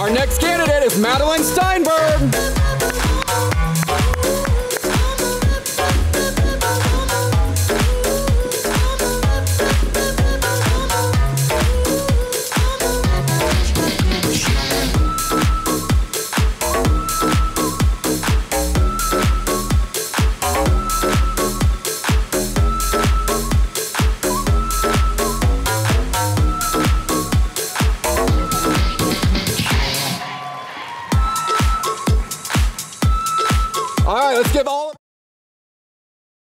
Our next candidate is Madeline Steinberg. All right, let's give all